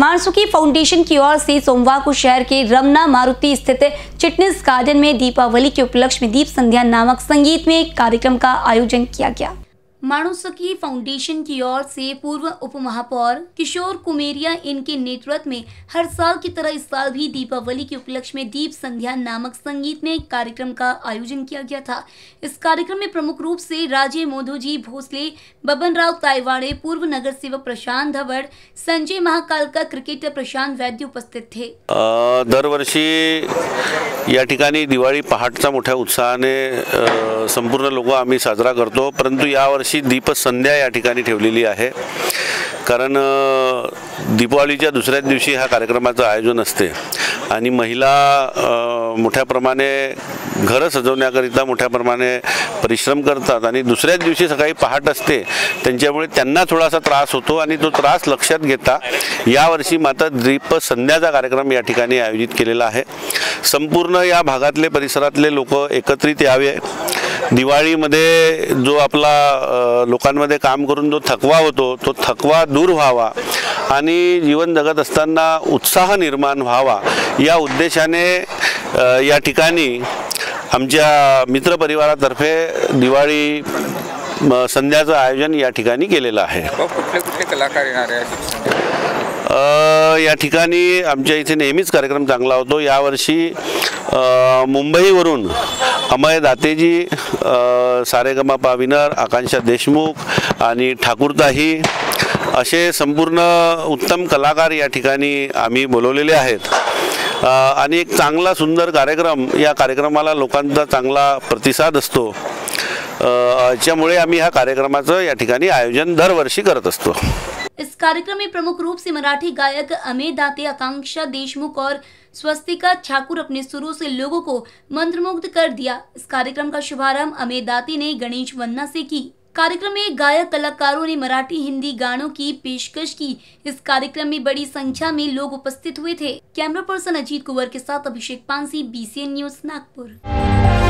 मानसुकी foundation की ओर से सोमवार को शहर के रमना मारुति स्थित चिटनेस गार्डन में दीपावली के उपलक्ष्य में दीप संध्या नामक संगीत में कार्यक्रम का आयोजन किया गया। मानुसकी फाउंडेशन की ओर से पूर्व उप महापौर किशोर कुमेरिया इनके नेतृत्व में हर साल की तरह इस साल भी दीपावली के उपलक्ष्य में दीप संध्या नामक संगीत में कार्यक्रम का आयोजन किया गया था। इस कार्यक्रम में प्रमुख रूप से राजे मोधोजी भोसले बबन राव ताइवाड़े पूर्व नगर सेवक प्रशांत धवड़ संजय महाकाल का क्रिकेटर प्रशांत वैद्य उपस्थित थे। अ, दरवर्षी या ठिकाणी दिवाळी पहाटचा मोठ्या उत्साहाने अ, संपूर्ण लोक आम्ही साजरा करतो परंतु यावर्षी अशी दीपसंध्या या ठिकाणी ठेवलेली आहे. कारण दीपावलीच्या दुसऱ्याच दिवशी ह्या कार्यक्रमाचं आयोजन असते. आणि महिला मोठ्या प्रमाणे घरं सजवण्याकरिता मोठ्या प्रमाणे परिश्रम करतात आणि दुसऱ्याच दिवशी सकाळी पहाट असते. त्यांच्यामुळे त्यांना थोडासा त्रास होतो आणि तो त्रास लक्षात घेता यावर्षी मात्र दीप संध्याचा कार्यक्रम या ठिकाणी आयोजित केलेला आहे. संपूर्ण या भागातले परिसरातले लोक एकत्रित यावे. दिवाळीमध्ये जो आपला लोकांमध्ये काम करून जो थकवा होतो तो थकवा दूर व्हावा आणि जीवन जगत असताना उत्साह निर्माण व्हावा या उद्देशाने या ठिकाणी आमच्या मित्रपरिवारातर्फे दिवाळी संध्याचं आयोजन या ठिकाणी केलेलं आहे. व कुठले कुठले कलाकार येणार या ठिकाणी आमच्या इथे नेहमीच कार्यक्रम चांगला होतो. यावर्षी मुंबईवरून अमय दातेजी सारेगमा सारेगमापा विनर आकांक्षा देशमुख आणि ठाकूरताही असे संपूर्ण उत्तम कलाकार या ठिकाणी आम्ही बोलवलेले आहेत. आणि एक चांगला सुंदर कार्यक्रम या कार्यक्रमाला लोकांचा चांगला प्रतिसाद असतो. याच्यामुळे या ठिकाणी आयोजन दरवर्षी करत असतो. इस कार्यक्रम में प्रमुख रूप से मराठी गायक अमित दाते, आकांक्षा देशमुख और स्वस्तिका ठाकुर अपने सुरों से लोगों को मंत्रमुग्ध कर दिया। इस कार्यक्रम का शुभारंभ अमित दाते ने गणेश वंदना से की। कार्यक्रम में गायक कलाकारों ने मराठी हिंदी गानों की पेशकश की। इस कार्यक्रम में बड़ी संख्या में लोग उपस्थित हुए थे। कैमरा पर्सन अजीत कुंवर के साथ अभिषेक पांसी बीसीएन न्यूज़ नागपुर।